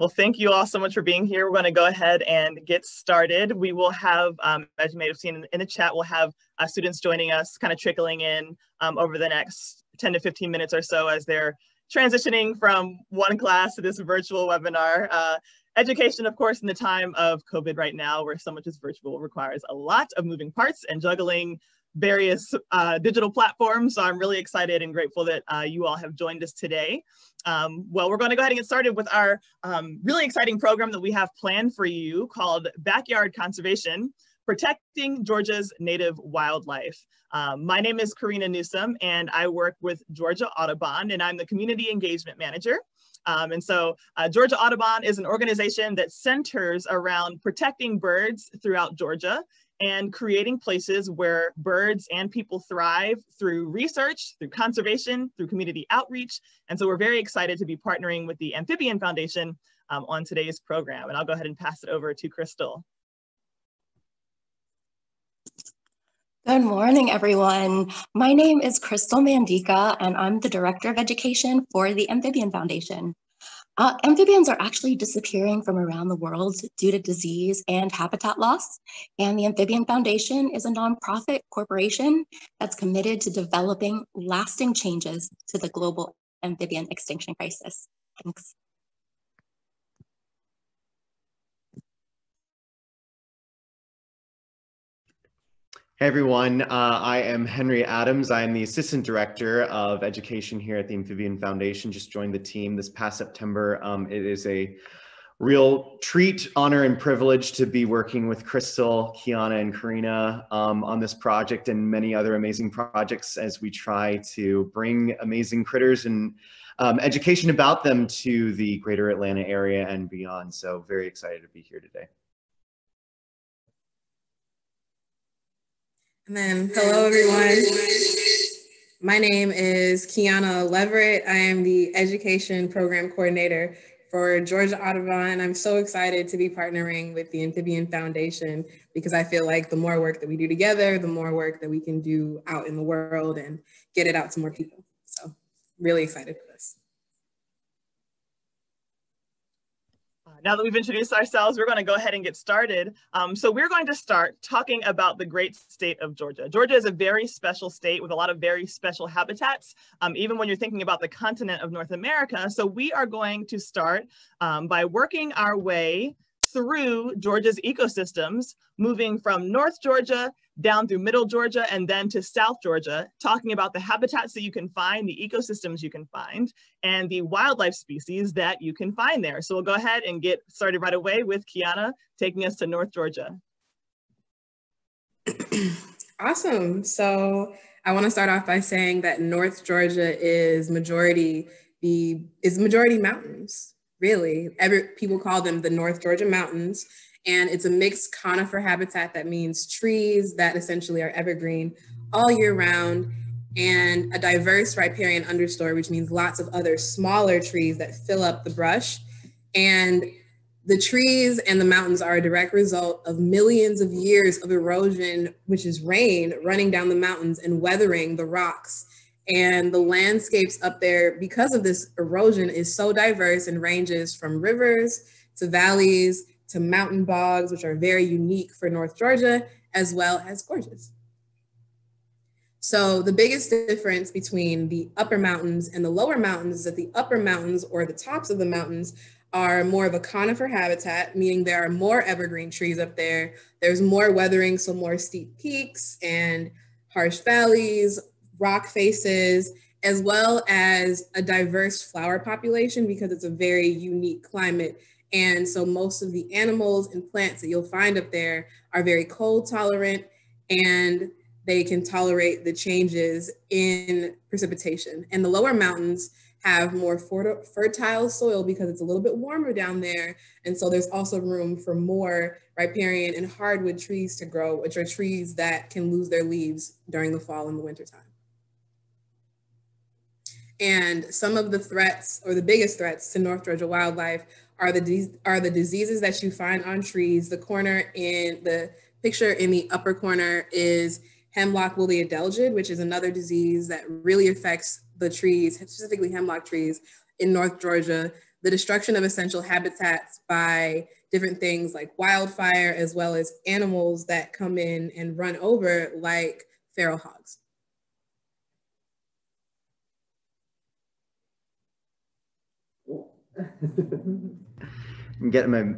Well, thank you all so much for being here. We're going to go ahead and get started. We will have, um, as you may have seen in the chat, we'll have uh, students joining us kind of trickling in um, over the next 10 to 15 minutes or so as they're transitioning from one class to this virtual webinar. Uh, education, of course, in the time of COVID right now, where so much is virtual, requires a lot of moving parts and juggling various uh, digital platforms. So I'm really excited and grateful that uh, you all have joined us today. Um, well, we're going to go ahead and get started with our um, really exciting program that we have planned for you called Backyard Conservation, Protecting Georgia's Native Wildlife. Um, my name is Karina Newsom and I work with Georgia Audubon and I'm the Community Engagement Manager. Um, and so uh, Georgia Audubon is an organization that centers around protecting birds throughout Georgia and creating places where birds and people thrive through research, through conservation, through community outreach. And so we're very excited to be partnering with the Amphibian Foundation um, on today's program. And I'll go ahead and pass it over to Crystal. Good morning, everyone. My name is Crystal Mandika, and I'm the Director of Education for the Amphibian Foundation. Uh, amphibians are actually disappearing from around the world due to disease and habitat loss. And the Amphibian Foundation is a nonprofit corporation that's committed to developing lasting changes to the global amphibian extinction crisis. Thanks. Hey everyone, uh, I am Henry Adams. I am the Assistant Director of Education here at the Amphibian Foundation. Just joined the team this past September. Um, it is a real treat, honor, and privilege to be working with Crystal, Kiana, and Karina um, on this project and many other amazing projects as we try to bring amazing critters and um, education about them to the greater Atlanta area and beyond. So very excited to be here today. And then, hello everyone. My name is Kiana Leverett. I am the Education Program Coordinator for Georgia Audubon. I'm so excited to be partnering with the Amphibian Foundation because I feel like the more work that we do together, the more work that we can do out in the world and get it out to more people. So really excited for this. Now that we've introduced ourselves, we're going to go ahead and get started. Um, so we're going to start talking about the great state of Georgia. Georgia is a very special state with a lot of very special habitats, um, even when you're thinking about the continent of North America. So we are going to start um, by working our way through Georgia's ecosystems, moving from North Georgia down through Middle Georgia and then to South Georgia, talking about the habitats that you can find, the ecosystems you can find, and the wildlife species that you can find there. So we'll go ahead and get started right away with Kiana taking us to North Georgia. awesome. So I want to start off by saying that North Georgia is majority the is majority mountains really. Every, people call them the North Georgia Mountains. And it's a mixed conifer habitat that means trees that essentially are evergreen all year round and a diverse riparian understory, which means lots of other smaller trees that fill up the brush. And the trees and the mountains are a direct result of millions of years of erosion, which is rain running down the mountains and weathering the rocks and the landscapes up there, because of this erosion, is so diverse and ranges from rivers to valleys to mountain bogs, which are very unique for North Georgia, as well as gorges. So the biggest difference between the upper mountains and the lower mountains is that the upper mountains or the tops of the mountains are more of a conifer habitat, meaning there are more evergreen trees up there. There's more weathering, so more steep peaks and harsh valleys, rock faces, as well as a diverse flower population because it's a very unique climate. And so most of the animals and plants that you'll find up there are very cold tolerant and they can tolerate the changes in precipitation. And the lower mountains have more fertile soil because it's a little bit warmer down there. And so there's also room for more riparian and hardwood trees to grow, which are trees that can lose their leaves during the fall and the wintertime. And some of the threats, or the biggest threats to North Georgia wildlife, are the are the diseases that you find on trees. The corner in the picture in the upper corner is hemlock woolly adelgid, which is another disease that really affects the trees, specifically hemlock trees in North Georgia. the destruction of essential habitats by different things like wildfire, as well as animals that come in and run over like feral hogs. I'm getting my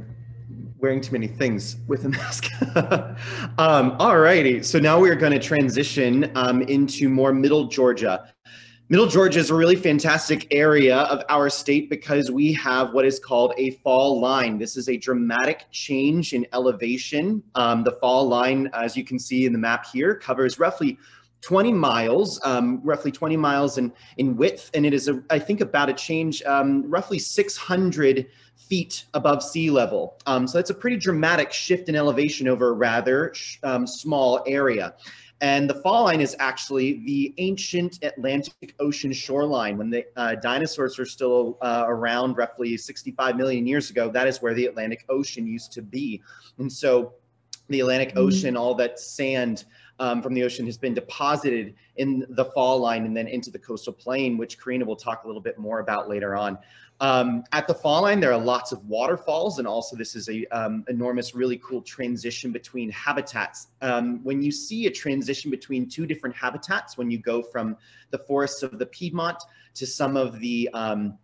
wearing too many things with a mask. um, all righty, so now we're going to transition um, into more middle Georgia. Middle Georgia is a really fantastic area of our state because we have what is called a fall line. This is a dramatic change in elevation. Um, the fall line, as you can see in the map here, covers roughly 20 miles, um, roughly 20 miles in, in width, and it is, a, I think, about a change um, roughly 600 feet above sea level. Um, so that's a pretty dramatic shift in elevation over a rather um, small area. And the fall line is actually the ancient Atlantic Ocean shoreline. When the uh, dinosaurs were still uh, around roughly 65 million years ago, that is where the Atlantic Ocean used to be. And so the Atlantic mm-hmm. Ocean, all that sand um, from the ocean has been deposited in the fall line and then into the coastal plain, which Karina will talk a little bit more about later on. Um, at the fall line, there are lots of waterfalls, and also this is a um, enormous, really cool transition between habitats. Um, when you see a transition between two different habitats, when you go from the forests of the Piedmont to some of the um,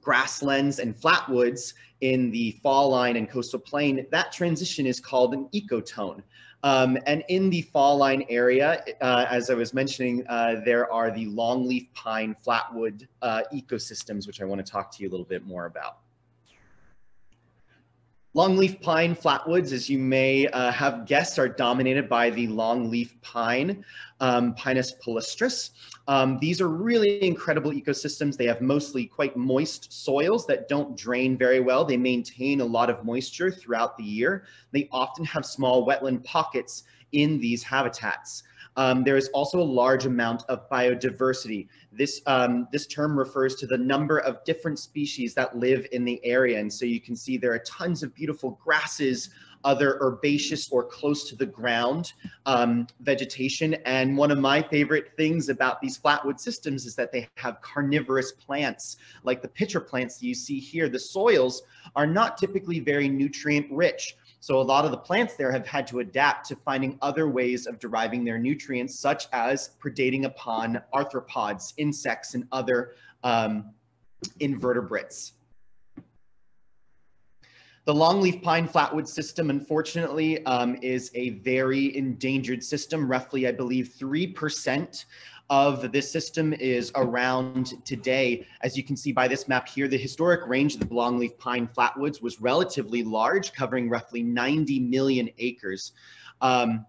grasslands and flatwoods in the fall line and coastal plain, that transition is called an ecotone. Um, and in the fall line area, uh, as I was mentioning, uh, there are the longleaf pine flatwood uh, ecosystems, which I want to talk to you a little bit more about. Longleaf pine flatwoods, as you may uh, have guessed, are dominated by the longleaf pine, um, Pinus palustris. Um, these are really incredible ecosystems. They have mostly quite moist soils that don't drain very well. They maintain a lot of moisture throughout the year. They often have small wetland pockets in these habitats. Um, there is also a large amount of biodiversity. This, um, this term refers to the number of different species that live in the area. And so you can see there are tons of beautiful grasses, other herbaceous or close to the ground um, vegetation. And one of my favorite things about these flatwood systems is that they have carnivorous plants, like the pitcher plants that you see here. The soils are not typically very nutrient rich. So a lot of the plants there have had to adapt to finding other ways of deriving their nutrients, such as predating upon arthropods, insects, and other um, invertebrates. The longleaf pine flatwood system, unfortunately, um, is a very endangered system. Roughly, I believe, 3% of this system is around today. As you can see by this map here, the historic range of the longleaf pine flatwoods was relatively large, covering roughly 90 million acres. Um,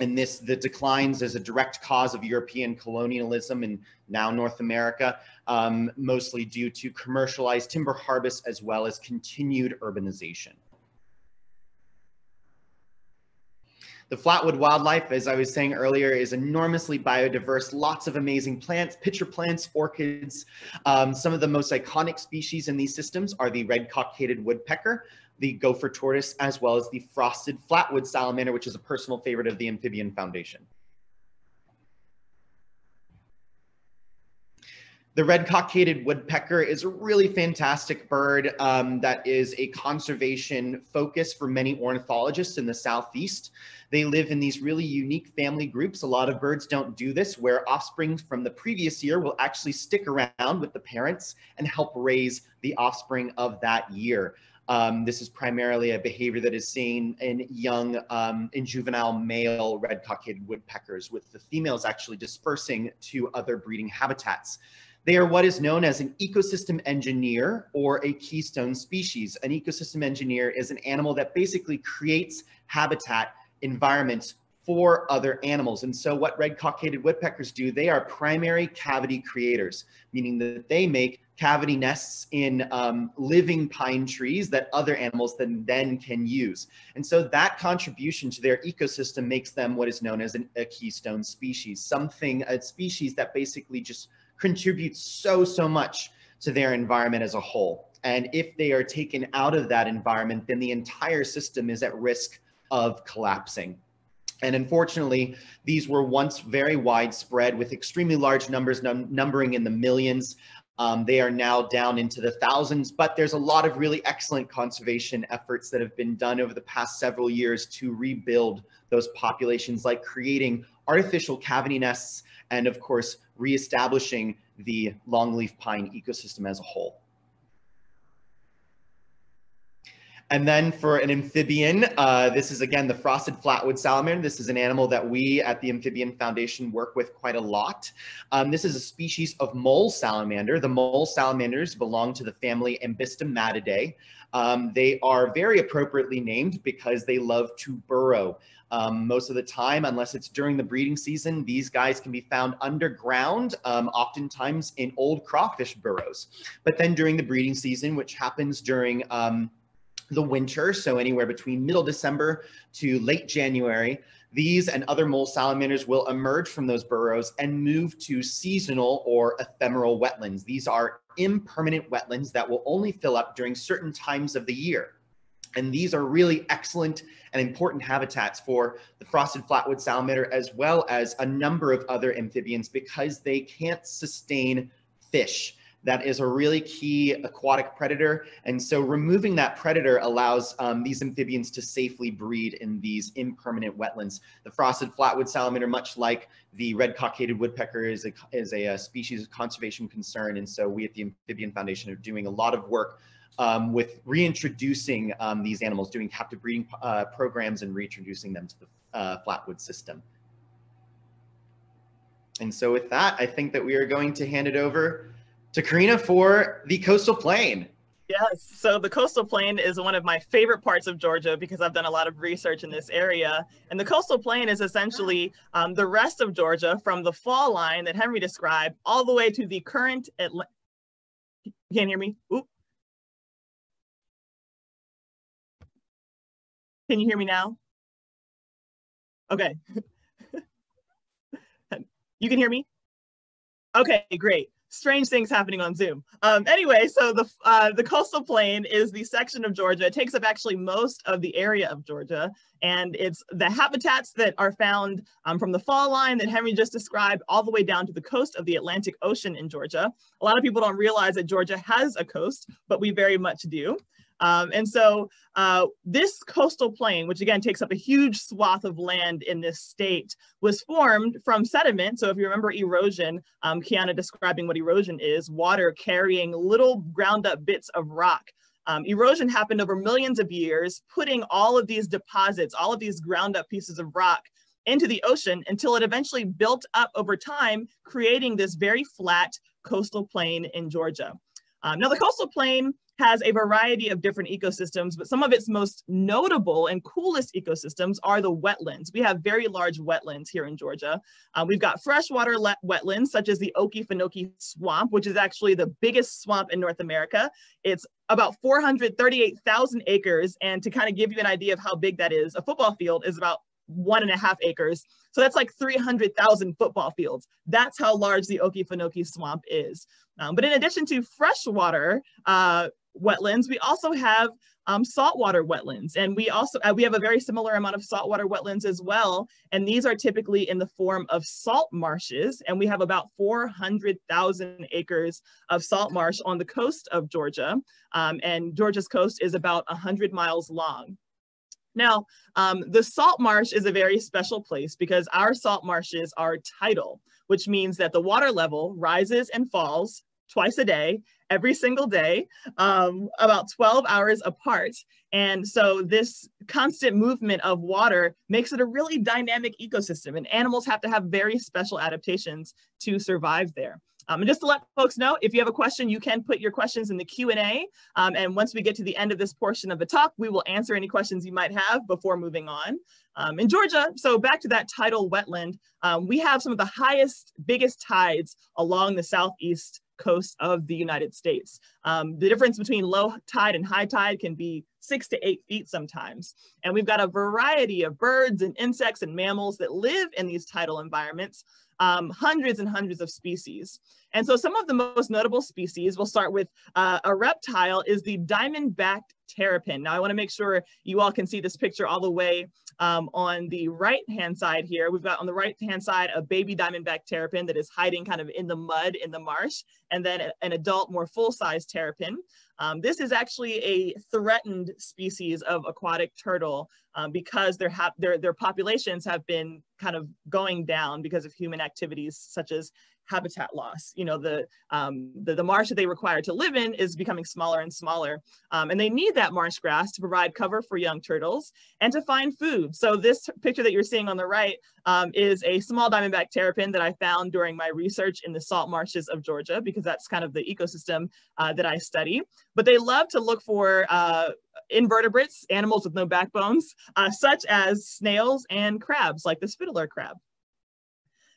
and this, the declines as a direct cause of European colonialism in now North America, um, mostly due to commercialized timber harvest as well as continued urbanization. The flatwood wildlife, as I was saying earlier, is enormously biodiverse, lots of amazing plants, pitcher plants, orchids. Um, some of the most iconic species in these systems are the red cockaded woodpecker, the gopher tortoise, as well as the frosted flatwood salamander, which is a personal favorite of the Amphibian Foundation. The red cockaded woodpecker is a really fantastic bird um, that is a conservation focus for many ornithologists in the Southeast. They live in these really unique family groups. A lot of birds don't do this, where offspring from the previous year will actually stick around with the parents and help raise the offspring of that year. Um, this is primarily a behavior that is seen in young, um, in juvenile male red cockaded woodpeckers, with the females actually dispersing to other breeding habitats. They are what is known as an ecosystem engineer or a keystone species. An ecosystem engineer is an animal that basically creates habitat environments for other animals. And so what red cockaded woodpeckers do, they are primary cavity creators, meaning that they make cavity nests in um, living pine trees that other animals then, then can use. And so that contribution to their ecosystem makes them what is known as an, a keystone species, something, a species that basically just contributes so, so much to their environment as a whole. And if they are taken out of that environment, then the entire system is at risk of collapsing. And unfortunately, these were once very widespread with extremely large numbers num numbering in the millions. Um, they are now down into the thousands, but there's a lot of really excellent conservation efforts that have been done over the past several years to rebuild those populations, like creating artificial cavity nests and, of course, reestablishing the longleaf pine ecosystem as a whole. And then for an amphibian, uh, this is again the frosted flatwood salamander. This is an animal that we at the Amphibian Foundation work with quite a lot. Um, this is a species of mole salamander. The mole salamanders belong to the family Ambystomatidae. Um, they are very appropriately named because they love to burrow. Um, most of the time, unless it's during the breeding season, these guys can be found underground, um, oftentimes in old crawfish burrows. But then during the breeding season, which happens during um, the winter, so anywhere between middle December to late January, these and other mole salamanders will emerge from those burrows and move to seasonal or ephemeral wetlands. These are impermanent wetlands that will only fill up during certain times of the year. And these are really excellent and important habitats for the frosted flatwood salamander as well as a number of other amphibians because they can't sustain fish that is a really key aquatic predator. And so removing that predator allows um, these amphibians to safely breed in these impermanent wetlands. The frosted flatwood salamander, much like the red cockaded woodpecker, is a, is a, a species of conservation concern. And so we at the Amphibian Foundation are doing a lot of work um, with reintroducing um, these animals, doing captive breeding uh, programs and reintroducing them to the uh, flatwood system. And so with that, I think that we are going to hand it over to Karina for the coastal plain. Yes, so the coastal plain is one of my favorite parts of Georgia because I've done a lot of research in this area. And the coastal plain is essentially um, the rest of Georgia from the fall line that Henry described all the way to the current Atl You can't hear me? Oop. Can you hear me now? Okay. you can hear me? Okay, great strange things happening on Zoom. Um, anyway, so the uh, the coastal plain is the section of Georgia. It takes up actually most of the area of Georgia, and it's the habitats that are found um, from the fall line that Henry just described all the way down to the coast of the Atlantic Ocean in Georgia. A lot of people don't realize that Georgia has a coast, but we very much do. Um, and so uh, this coastal plain, which again takes up a huge swath of land in this state, was formed from sediment. So if you remember erosion, um, Kiana describing what erosion is, water carrying little ground up bits of rock. Um, erosion happened over millions of years, putting all of these deposits, all of these ground up pieces of rock into the ocean until it eventually built up over time, creating this very flat coastal plain in Georgia. Um, now the coastal plain has a variety of different ecosystems, but some of its most notable and coolest ecosystems are the wetlands. We have very large wetlands here in Georgia. Uh, we've got freshwater wetlands, such as the Okefenokee Swamp, which is actually the biggest swamp in North America. It's about 438,000 acres. And to kind of give you an idea of how big that is, a football field is about one and a half acres. So that's like 300,000 football fields. That's how large the Okefenokee Swamp is. Um, but in addition to freshwater uh, wetlands, we also have um, saltwater wetlands. And we also, uh, we have a very similar amount of saltwater wetlands as well. And these are typically in the form of salt marshes. And we have about 400,000 acres of salt marsh on the coast of Georgia. Um, and Georgia's coast is about 100 miles long. Now, um, the salt marsh is a very special place because our salt marshes are tidal, which means that the water level rises and falls twice a day, every single day, um, about 12 hours apart. And so this constant movement of water makes it a really dynamic ecosystem and animals have to have very special adaptations to survive there. Um, and just to let folks know, if you have a question, you can put your questions in the Q&A. Um, and once we get to the end of this portion of the talk, we will answer any questions you might have before moving on. Um, in Georgia, so back to that tidal wetland, um, we have some of the highest, biggest tides along the southeast coast of the United States. Um, the difference between low tide and high tide can be six to eight feet sometimes. And we've got a variety of birds and insects and mammals that live in these tidal environments, um, hundreds and hundreds of species. And so some of the most notable species, we'll start with uh, a reptile, is the diamond-backed terrapin. Now I wanna make sure you all can see this picture all the way um, on the right-hand side here. We've got on the right-hand side a baby diamondback terrapin that is hiding kind of in the mud in the marsh, and then an adult, more full-size terrapin. Um, this is actually a threatened species of aquatic turtle um, because their, their, their populations have been kind of going down because of human activities such as habitat loss. You know, the, um, the, the, marsh that they require to live in is becoming smaller and smaller. Um, and they need that marsh grass to provide cover for young turtles and to find food. So this picture that you're seeing on the right um, is a small diamondback terrapin that I found during my research in the salt marshes of Georgia, because that's kind of the ecosystem uh, that I study. But they love to look for uh, invertebrates, animals with no backbones, uh, such as snails and crabs, like the fiddler crab.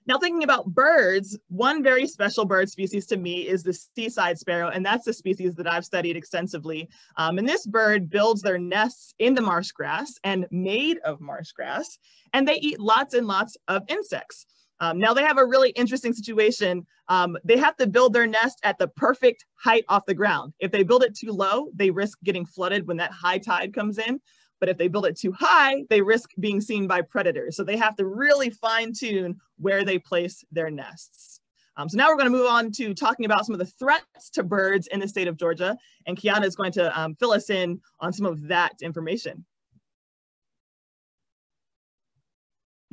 Now thinking about birds, one very special bird species to me is the seaside sparrow, and that's the species that I've studied extensively. Um, and this bird builds their nests in the marsh grass and made of marsh grass, and they eat lots and lots of insects. Um, now they have a really interesting situation. Um, they have to build their nest at the perfect height off the ground. If they build it too low, they risk getting flooded when that high tide comes in. But if they build it too high, they risk being seen by predators. So they have to really fine tune where they place their nests. Um, so now we're going to move on to talking about some of the threats to birds in the state of Georgia. And Kiana is going to um, fill us in on some of that information.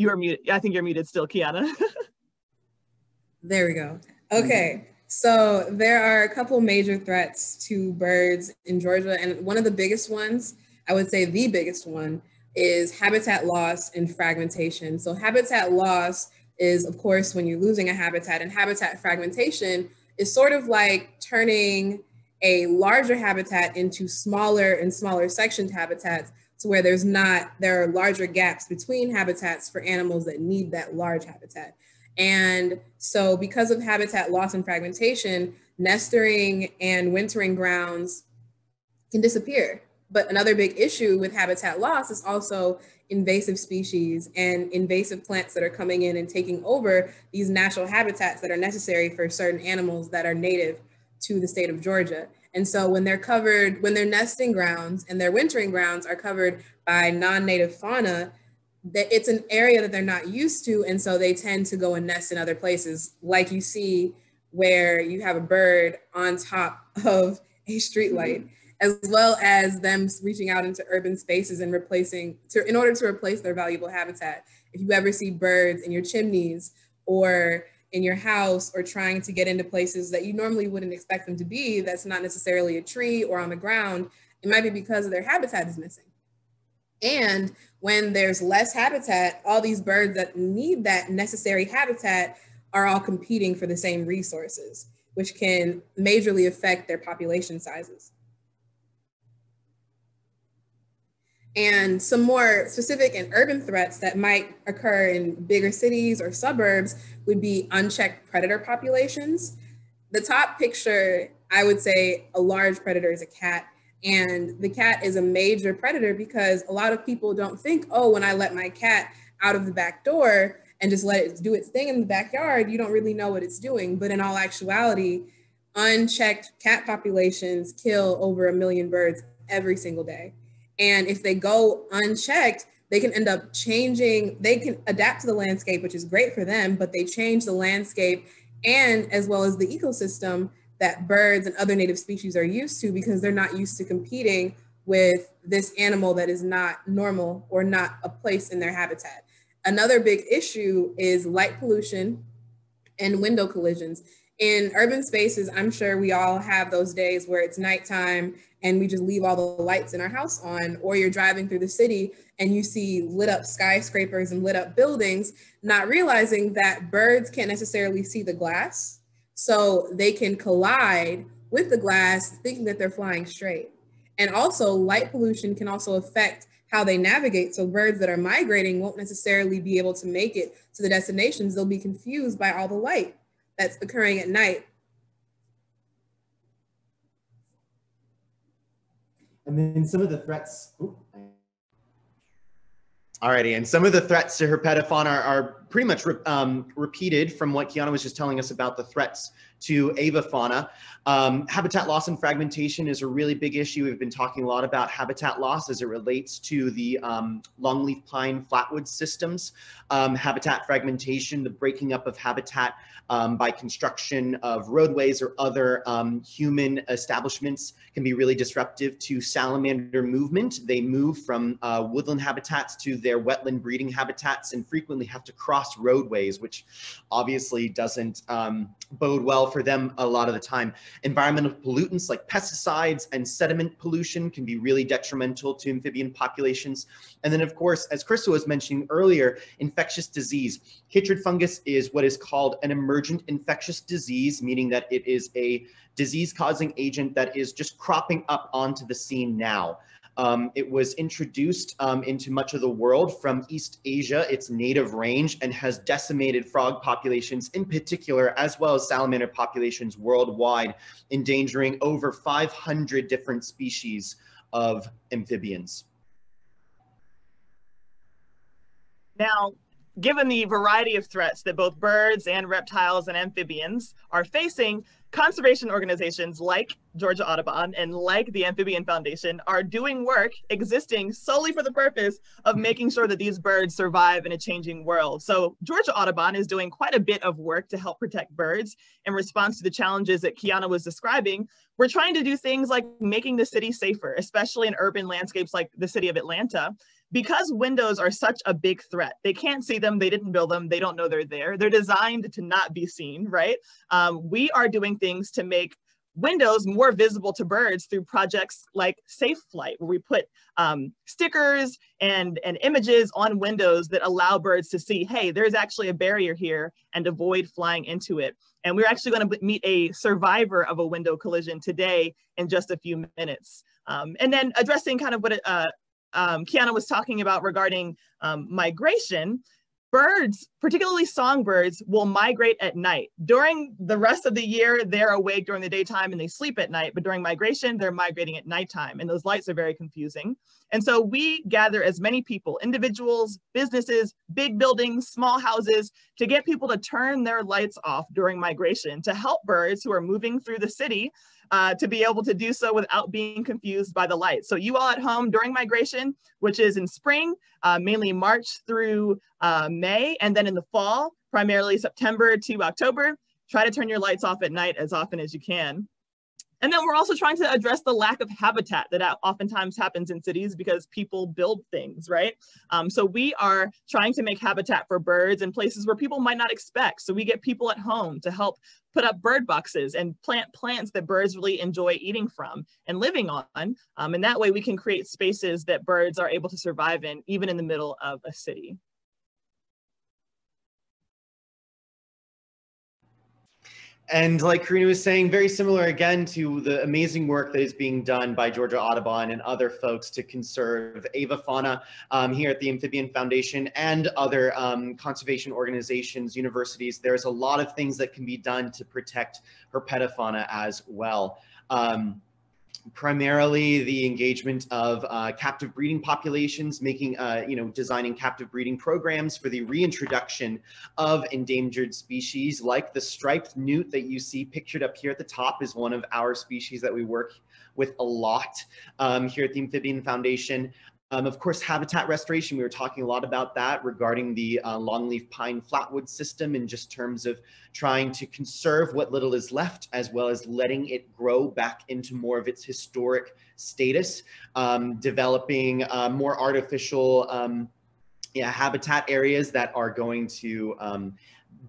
You are muted. I think you're muted still, Kiana. there we go. Okay. So there are a couple major threats to birds in Georgia. And one of the biggest ones I would say the biggest one is habitat loss and fragmentation. So habitat loss is of course when you're losing a habitat and habitat fragmentation is sort of like turning a larger habitat into smaller and smaller sectioned habitats to where there's not, there are larger gaps between habitats for animals that need that large habitat. And so because of habitat loss and fragmentation, nestering and wintering grounds can disappear. But another big issue with habitat loss is also invasive species and invasive plants that are coming in and taking over these natural habitats that are necessary for certain animals that are native to the state of Georgia. And so when they're covered, when their nesting grounds and their wintering grounds are covered by non-native fauna, that it's an area that they're not used to. And so they tend to go and nest in other places, like you see where you have a bird on top of a streetlight mm-hmm. as well as them reaching out into urban spaces and replacing to in order to replace their valuable habitat. If you ever see birds in your chimneys or in your house or trying to get into places that you normally wouldn't expect them to be, that's not necessarily a tree or on the ground, it might be because their habitat is missing. And when there's less habitat, all these birds that need that necessary habitat are all competing for the same resources, which can majorly affect their population sizes. And some more specific and urban threats that might occur in bigger cities or suburbs would be unchecked predator populations. The top picture, I would say a large predator is a cat. And the cat is a major predator because a lot of people don't think, oh, when I let my cat out of the back door and just let it do its thing in the backyard, you don't really know what it's doing. But in all actuality, unchecked cat populations kill over a million birds every single day. And if they go unchecked, they can end up changing, they can adapt to the landscape, which is great for them, but they change the landscape and as well as the ecosystem that birds and other native species are used to because they're not used to competing with this animal that is not normal or not a place in their habitat. Another big issue is light pollution and window collisions. In urban spaces, I'm sure we all have those days where it's nighttime and we just leave all the lights in our house on, or you're driving through the city and you see lit up skyscrapers and lit up buildings, not realizing that birds can't necessarily see the glass. So they can collide with the glass thinking that they're flying straight. And also light pollution can also affect how they navigate. So birds that are migrating won't necessarily be able to make it to the destinations. They'll be confused by all the light that's occurring at night And then some of the threats. Alrighty, and some of the threats to herpetofauna are, are pretty much re um, repeated from what Kiana was just telling us about the threats to avifauna. Um, habitat loss and fragmentation is a really big issue. We've been talking a lot about habitat loss as it relates to the um, longleaf pine flatwood systems. Um, habitat fragmentation, the breaking up of habitat um, by construction of roadways or other um, human establishments can be really disruptive to salamander movement. They move from uh, woodland habitats to their wetland breeding habitats and frequently have to cross roadways, which obviously doesn't um, bode well for them a lot of the time. Environmental pollutants like pesticides and sediment pollution can be really detrimental to amphibian populations. And then of course, as Crystal was mentioning earlier, infectious disease. Chytrid fungus is what is called an emergent infectious disease, meaning that it is a disease causing agent that is just cropping up onto the scene now. Um, it was introduced um, into much of the world from East Asia, its native range, and has decimated frog populations in particular, as well as salamander populations worldwide, endangering over 500 different species of amphibians. Now, given the variety of threats that both birds and reptiles and amphibians are facing, conservation organizations like Georgia Audubon and like the Amphibian Foundation are doing work existing solely for the purpose of making sure that these birds survive in a changing world. So Georgia Audubon is doing quite a bit of work to help protect birds in response to the challenges that Kiana was describing. We're trying to do things like making the city safer, especially in urban landscapes like the city of Atlanta because windows are such a big threat, they can't see them, they didn't build them, they don't know they're there. They're designed to not be seen, right? Um, we are doing things to make windows more visible to birds through projects like Safe Flight, where we put um, stickers and, and images on windows that allow birds to see, hey, there's actually a barrier here and avoid flying into it. And we're actually going to meet a survivor of a window collision today in just a few minutes. Um, and then addressing kind of what uh, um, Kiana was talking about regarding um, migration, birds, particularly songbirds, will migrate at night. During the rest of the year, they're awake during the daytime and they sleep at night, but during migration, they're migrating at nighttime, and those lights are very confusing. And so we gather as many people, individuals, businesses, big buildings, small houses, to get people to turn their lights off during migration to help birds who are moving through the city uh, to be able to do so without being confused by the light. So you all at home during migration, which is in spring, uh, mainly March through uh, May, and then in the fall, primarily September to October, try to turn your lights off at night as often as you can. And then we're also trying to address the lack of habitat that oftentimes happens in cities because people build things, right? Um, so we are trying to make habitat for birds in places where people might not expect. So we get people at home to help put up bird boxes and plant plants that birds really enjoy eating from and living on. Um, and that way we can create spaces that birds are able to survive in, even in the middle of a city. And like Karina was saying, very similar again to the amazing work that is being done by Georgia Audubon and other folks to conserve avifauna um, here at the Amphibian Foundation and other um, conservation organizations, universities. There's a lot of things that can be done to protect herpetofauna as well. Um, primarily the engagement of uh, captive breeding populations, making, uh, you know, designing captive breeding programs for the reintroduction of endangered species like the striped newt that you see pictured up here at the top is one of our species that we work with a lot um, here at the Amphibian Foundation. Um, of course, habitat restoration, we were talking a lot about that regarding the uh, longleaf pine flatwood system in just terms of trying to conserve what little is left as well as letting it grow back into more of its historic status, um, developing uh, more artificial um, yeah, habitat areas that are going to um,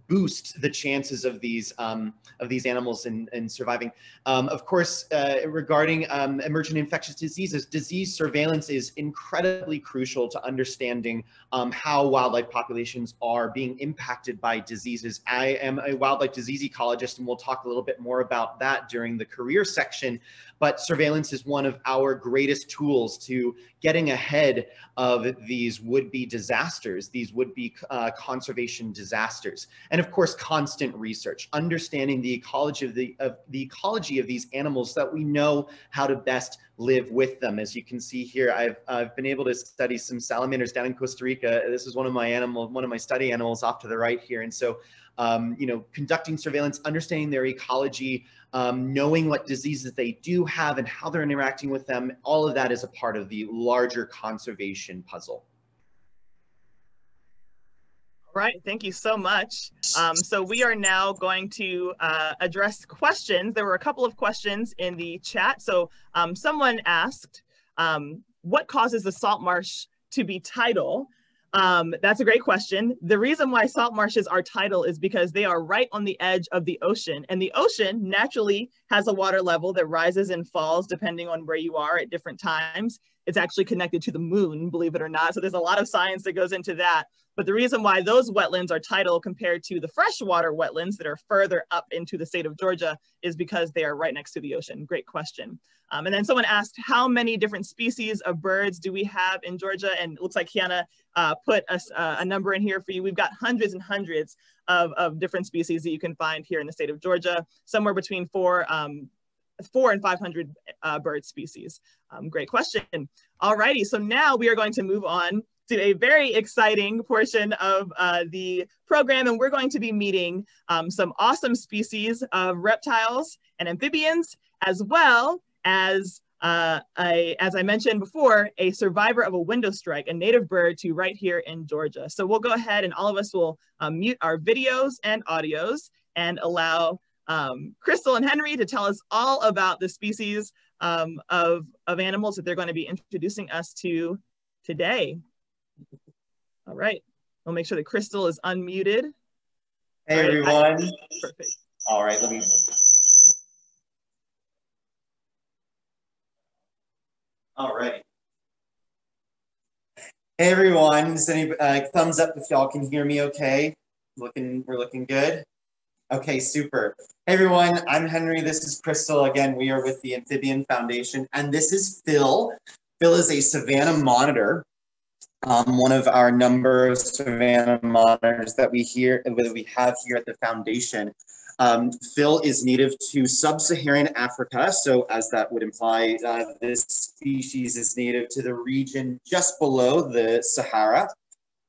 boost the chances of these um, of these animals in, in surviving. Um, of course, uh, regarding um, emergent infectious diseases, disease surveillance is incredibly crucial to understanding um, how wildlife populations are being impacted by diseases. I am a wildlife disease ecologist, and we'll talk a little bit more about that during the career section but surveillance is one of our greatest tools to getting ahead of these would-be disasters, these would-be uh, conservation disasters. and of course, constant research, understanding the ecology of the, of the ecology of these animals so that we know how to best live with them. As you can see here, I've, I've been able to study some salamanders down in Costa Rica. This is one of my animal, one of my study animals off to the right here. And so, um, you know, conducting surveillance, understanding their ecology, um, knowing what diseases they do have and how they're interacting with them, all of that is a part of the larger conservation puzzle. All right, thank you so much. Um, so we are now going to uh, address questions. There were a couple of questions in the chat. So um, someone asked, um, what causes the salt marsh to be tidal? Um, that's a great question. The reason why salt marshes are tidal is because they are right on the edge of the ocean and the ocean naturally has a water level that rises and falls depending on where you are at different times. It's actually connected to the moon, believe it or not. So there's a lot of science that goes into that. But the reason why those wetlands are tidal compared to the freshwater wetlands that are further up into the state of Georgia is because they are right next to the ocean. Great question. Um, and then someone asked, how many different species of birds do we have in Georgia? And it looks like Kiana uh, put a, uh, a, number in here for you. We've got hundreds and hundreds of, of different species that you can find here in the state of Georgia, somewhere between four, um, four and 500 uh, bird species. Um, great question. All righty, so now we are going to move on to a very exciting portion of uh, the program, and we're going to be meeting um, some awesome species of reptiles and amphibians, as well as uh, a, as I mentioned before, a survivor of a window strike, a native bird to right here in Georgia. So we'll go ahead and all of us will um, mute our videos and audios and allow um, Crystal and Henry to tell us all about the species um, of, of animals that they're going to be introducing us to today. All right. We'll make sure that Crystal is unmuted. Hey, right, everyone. Perfect. All right, let me. All right. Hey, everyone. Does any uh, thumbs up if y'all can hear me okay? Looking, we're looking good. Okay, super. Hey, everyone. I'm Henry. This is Crystal. Again, we are with the Amphibian Foundation, and this is Phil. Phil is a Savannah monitor um, one of our number of Savannah monitors that we hear that we have here at the foundation. Um, Phil is native to sub-Saharan Africa, so as that would imply, uh, this species is native to the region just below the Sahara.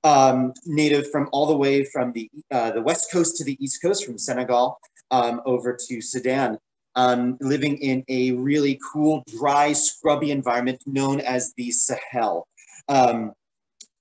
Um, native from all the way from the uh, the west coast to the east coast, from Senegal um, over to Sudan. Um, living in a really cool, dry, scrubby environment known as the Sahel. Um,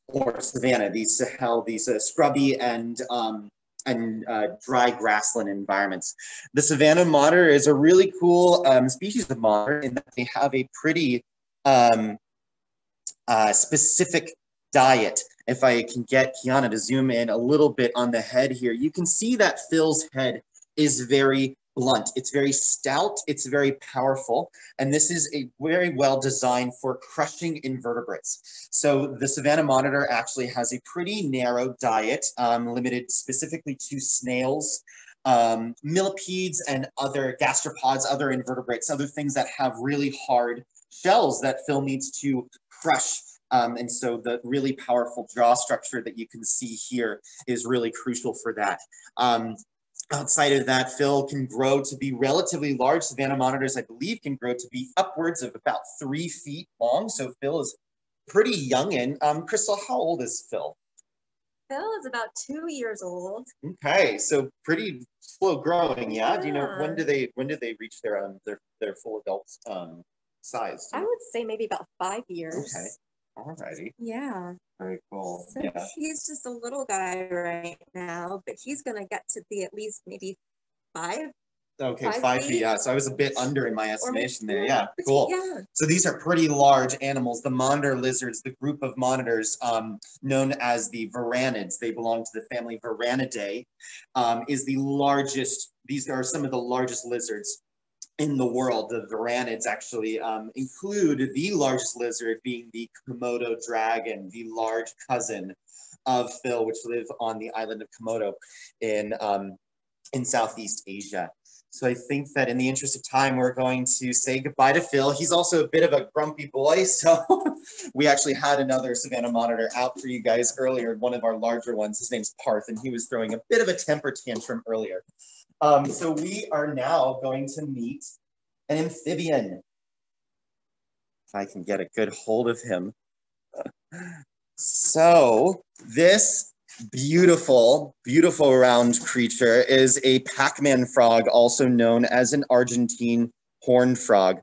or savanna, these Sahel, these uh, scrubby and um, and uh, dry grassland environments. The savanna monitor is a really cool um, species of monitor in that they have a pretty uh, specific diet. If I can get Kiana to zoom in a little bit on the head here, you can see that Phil's head is very blunt. It's very stout. It's very powerful. And this is a very well designed for crushing invertebrates. So the Savannah Monitor actually has a pretty narrow diet, um, limited specifically to snails, um, millipedes, and other gastropods, other invertebrates, other things that have really hard shells that Phil needs to crush um, and so the really powerful jaw structure that you can see here is really crucial for that. Um, Outside of that, Phil can grow to be relatively large. Savannah monitors, I believe, can grow to be upwards of about three feet long. So Phil is pretty young. And um, Crystal, how old is Phil? Phil is about two years old. Okay, so pretty slow growing. Yeah. yeah. Do you know when do they when do they reach their um their their full adult um size? I would say maybe about five years. Okay. Alrighty. Yeah. Very cool. So yeah. he's just a little guy right now, but he's gonna get to be at least maybe five. Okay, five, five feet. Yeah, so I was a bit under in my estimation there. Yeah, cool. Yeah. So these are pretty large animals. The monitor lizards, the group of monitors um, known as the varanids, they belong to the family Varanidae, um, is the largest. These are some of the largest lizards in the world. The varanids actually um, include the largest lizard being the Komodo dragon, the large cousin of Phil, which live on the island of Komodo in, um, in Southeast Asia. So I think that in the interest of time, we're going to say goodbye to Phil. He's also a bit of a grumpy boy. So we actually had another Savannah monitor out for you guys earlier, one of our larger ones. His name's Parth, and he was throwing a bit of a temper tantrum earlier. Um, so we are now going to meet an amphibian. If I can get a good hold of him. So this beautiful, beautiful round creature is a Pac-Man frog, also known as an Argentine horned frog.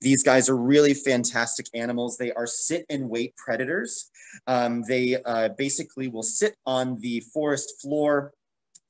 These guys are really fantastic animals. They are sit and wait predators. Um, they uh, basically will sit on the forest floor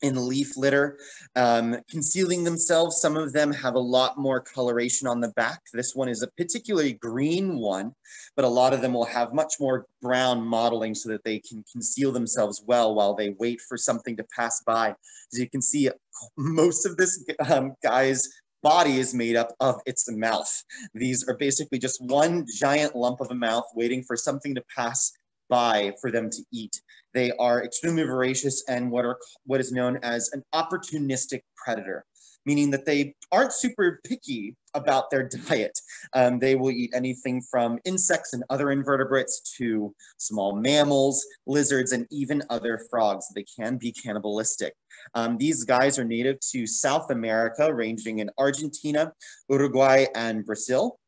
in leaf litter, um, concealing themselves. Some of them have a lot more coloration on the back. This one is a particularly green one, but a lot of them will have much more brown mottling so that they can conceal themselves well while they wait for something to pass by. As you can see, most of this um, guy's body is made up of its mouth. These are basically just one giant lump of a mouth waiting for something to pass by for them to eat. They are extremely voracious and what are what is known as an opportunistic predator, meaning that they aren't super picky about their diet. Um, they will eat anything from insects and other invertebrates to small mammals, lizards, and even other frogs. They can be cannibalistic. Um, these guys are native to South America, ranging in Argentina, Uruguay, and Brazil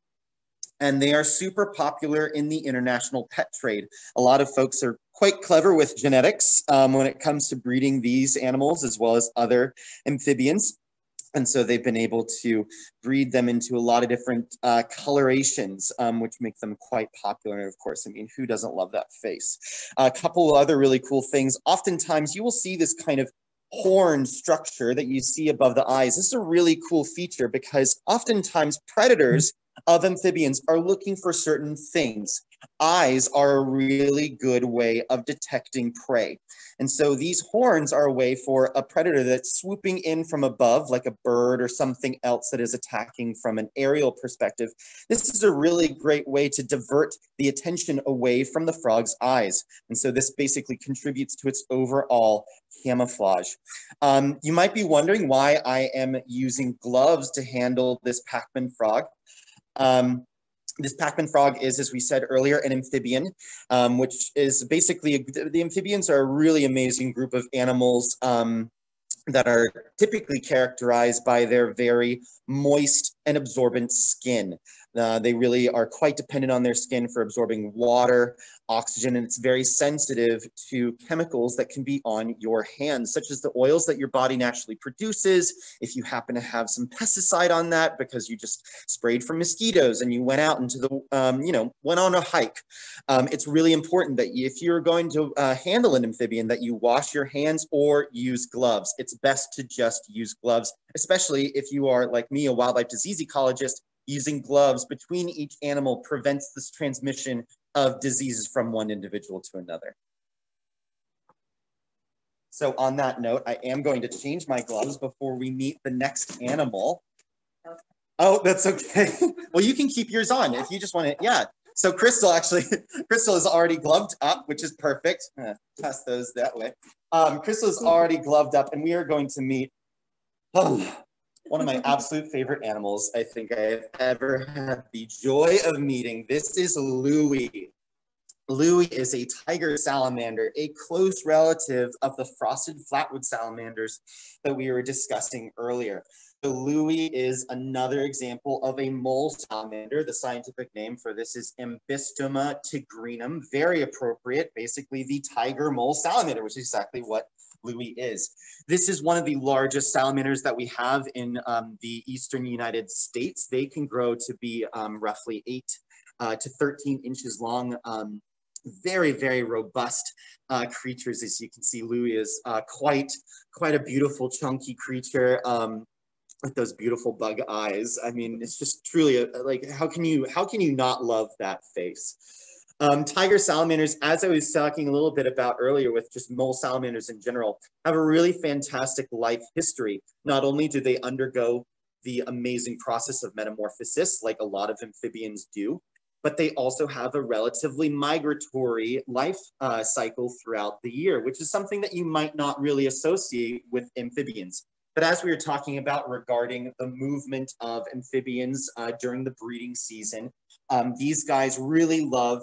and they are super popular in the international pet trade. A lot of folks are quite clever with genetics um, when it comes to breeding these animals as well as other amphibians. And so they've been able to breed them into a lot of different uh, colorations, um, which make them quite popular. And of course, I mean, who doesn't love that face? A couple other really cool things. Oftentimes you will see this kind of horn structure that you see above the eyes. This is a really cool feature because oftentimes predators of amphibians are looking for certain things. Eyes are a really good way of detecting prey. And so these horns are a way for a predator that's swooping in from above, like a bird or something else that is attacking from an aerial perspective. This is a really great way to divert the attention away from the frog's eyes. And so this basically contributes to its overall camouflage. Um, you might be wondering why I am using gloves to handle this Pac-Man frog. Um, this Pac-Man frog is, as we said earlier, an amphibian, um, which is basically, a, the amphibians are a really amazing group of animals um, that are typically characterized by their very moist and absorbent skin. Uh, they really are quite dependent on their skin for absorbing water, oxygen, and it's very sensitive to chemicals that can be on your hands, such as the oils that your body naturally produces. If you happen to have some pesticide on that because you just sprayed for mosquitoes and you went out into the, um, you know, went on a hike, um, it's really important that if you're going to uh, handle an amphibian that you wash your hands or use gloves. It's best to just use gloves, especially if you are like me, a wildlife disease ecologist using gloves between each animal prevents this transmission of diseases from one individual to another. So on that note, I am going to change my gloves before we meet the next animal. Oh, that's okay. well, you can keep yours on if you just want to, yeah. So Crystal actually, Crystal is already gloved up, which is perfect. Pass those that way. Um, Crystal is already gloved up and we are going to meet, oh, one of my absolute favorite animals I think I have ever had the joy of meeting. This is Louie. Louie is a tiger salamander, a close relative of the frosted flatwood salamanders that we were discussing earlier. So Louie is another example of a mole salamander. The scientific name for this is Ambystoma tigrinum, very appropriate, basically the tiger mole salamander, which is exactly what Louie is. This is one of the largest salamanders that we have in um, the eastern United States. They can grow to be um, roughly 8 uh, to 13 inches long. Um, very, very robust uh, creatures. As you can see, Louie is uh, quite, quite a beautiful, chunky creature um, with those beautiful bug eyes. I mean, it's just truly a, like, how can you, how can you not love that face? Um, tiger salamanders, as I was talking a little bit about earlier with just mole salamanders in general, have a really fantastic life history. Not only do they undergo the amazing process of metamorphosis, like a lot of amphibians do, but they also have a relatively migratory life uh, cycle throughout the year, which is something that you might not really associate with amphibians. But as we were talking about regarding the movement of amphibians uh, during the breeding season, um, these guys really love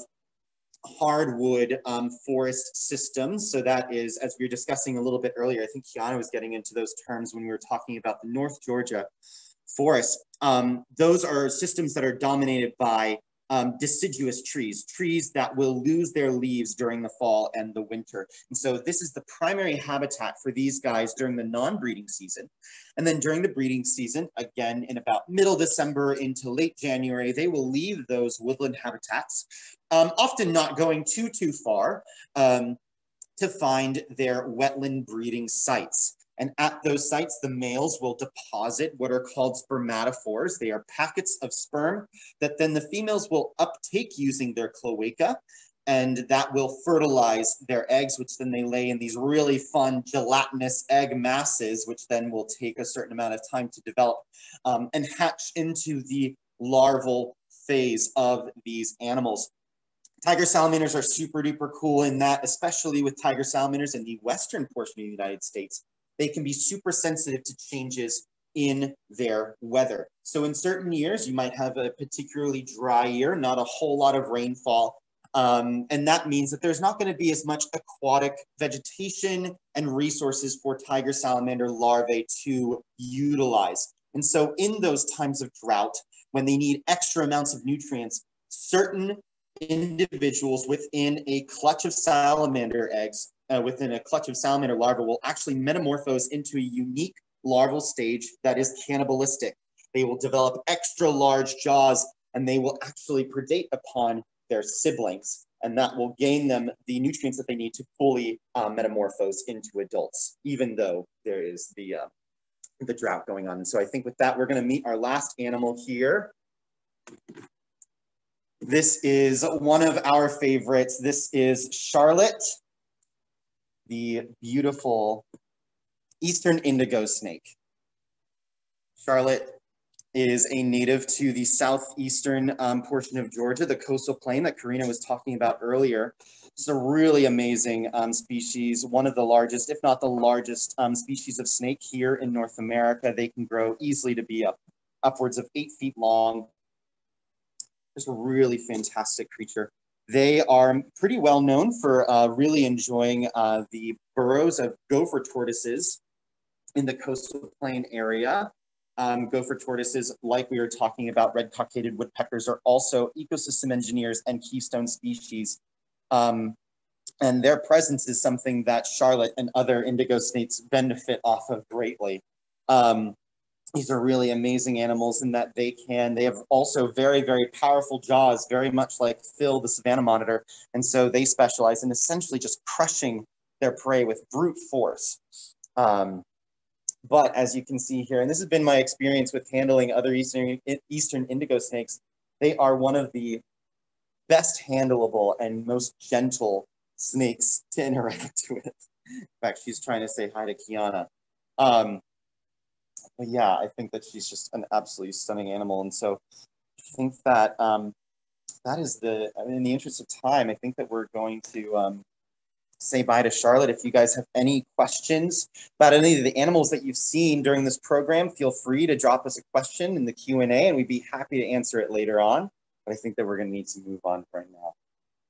hardwood um, forest systems. So that is, as we were discussing a little bit earlier, I think Kiana was getting into those terms when we were talking about the North Georgia forest. Um, those are systems that are dominated by um, deciduous trees, trees that will lose their leaves during the fall and the winter. And so this is the primary habitat for these guys during the non-breeding season. And then during the breeding season, again, in about middle December into late January, they will leave those woodland habitats, um, often not going too, too far um, to find their wetland breeding sites. And at those sites, the males will deposit what are called spermatophores. They are packets of sperm that then the females will uptake using their cloaca and that will fertilize their eggs, which then they lay in these really fun gelatinous egg masses, which then will take a certain amount of time to develop um, and hatch into the larval phase of these animals. Tiger salamanders are super duper cool in that, especially with tiger salamanders in the western portion of the United States, they can be super sensitive to changes in their weather. So in certain years, you might have a particularly dry year, not a whole lot of rainfall. Um, and that means that there's not going to be as much aquatic vegetation and resources for tiger salamander larvae to utilize. And so in those times of drought, when they need extra amounts of nutrients, certain individuals within a clutch of salamander eggs uh, within a clutch of salamander larvae will actually metamorphose into a unique larval stage that is cannibalistic. They will develop extra large jaws and they will actually predate upon their siblings and that will gain them the nutrients that they need to fully uh, metamorphose into adults, even though there is the, uh, the drought going on. And so I think with that, we're gonna meet our last animal here. This is one of our favorites. This is Charlotte the beautiful eastern indigo snake. Charlotte is a native to the southeastern um, portion of Georgia, the coastal plain that Karina was talking about earlier. It's a really amazing um, species, one of the largest, if not the largest um, species of snake here in North America. They can grow easily to be up upwards of eight feet long. Just a really fantastic creature. They are pretty well known for uh, really enjoying uh, the burrows of gopher tortoises in the coastal plain area. Um, gopher tortoises, like we were talking about, red cockaded woodpeckers are also ecosystem engineers and keystone species. Um, and their presence is something that Charlotte and other indigo snakes benefit off of greatly. Um, these are really amazing animals in that they can, they have also very, very powerful jaws, very much like Phil, the Savannah monitor. And so they specialize in essentially just crushing their prey with brute force. Um, but as you can see here, and this has been my experience with handling other Eastern, Eastern indigo snakes, they are one of the best handleable and most gentle snakes to interact with. In fact, she's trying to say hi to Kiana. Um, yeah, I think that she's just an absolutely stunning animal. And so I think that um, that is the, I mean, in the interest of time, I think that we're going to um, say bye to Charlotte. If you guys have any questions about any of the animals that you've seen during this program, feel free to drop us a question in the Q&A and we'd be happy to answer it later on. But I think that we're gonna need to move on right now.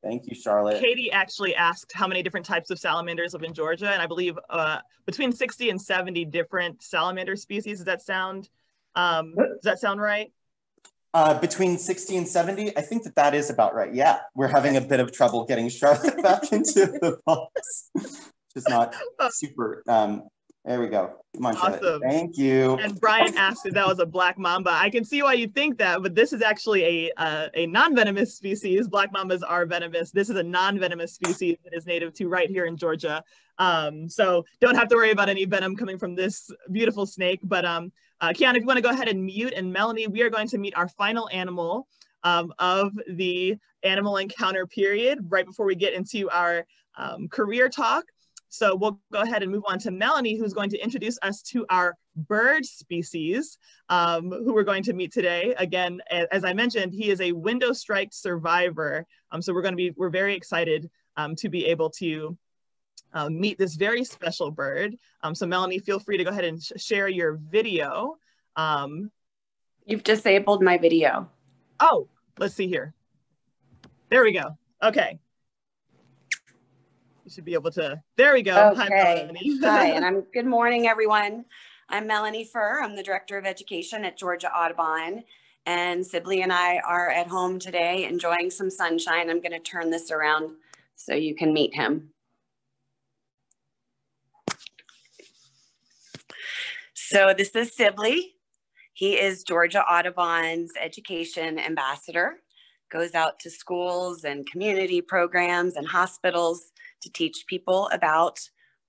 Thank you, Charlotte. Katie actually asked how many different types of salamanders live in Georgia, and I believe uh, between 60 and 70 different salamander species. Does that sound um, does that sound right? Uh, between 60 and 70, I think that that is about right. Yeah, we're having a bit of trouble getting Charlotte back into the box, which is not uh, super um, there we go. Come on, awesome. Thank you. And Brian asked if that was a black mamba. I can see why you think that, but this is actually a uh, a non-venomous species. Black mambas are venomous. This is a non-venomous species that is native to right here in Georgia. Um, so don't have to worry about any venom coming from this beautiful snake. But um, uh, Kiana, if you want to go ahead and mute, and Melanie, we are going to meet our final animal um, of the animal encounter period right before we get into our um, career talk. So we'll go ahead and move on to Melanie, who's going to introduce us to our bird species, um, who we're going to meet today. Again, as I mentioned, he is a window strike survivor. Um, so we're going to be, we're very excited um, to be able to uh, meet this very special bird. Um, so Melanie, feel free to go ahead and sh share your video. Um, You've disabled my video. Oh, let's see here. There we go. Okay. You should be able to, there we go. Okay. Hi, Hi and I'm, good morning, everyone. I'm Melanie Furr. I'm the Director of Education at Georgia Audubon. And Sibley and I are at home today enjoying some sunshine. I'm going to turn this around so you can meet him. So this is Sibley. He is Georgia Audubon's education ambassador, goes out to schools and community programs and hospitals to teach people about